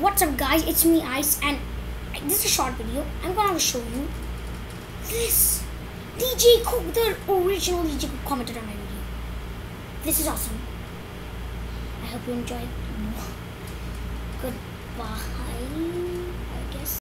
What's up guys, it's me Ice and this is a short video. I'm gonna show you this. DJ Cook, the original DJ Cook commented on my video. This is awesome. I hope you enjoyed. Goodbye.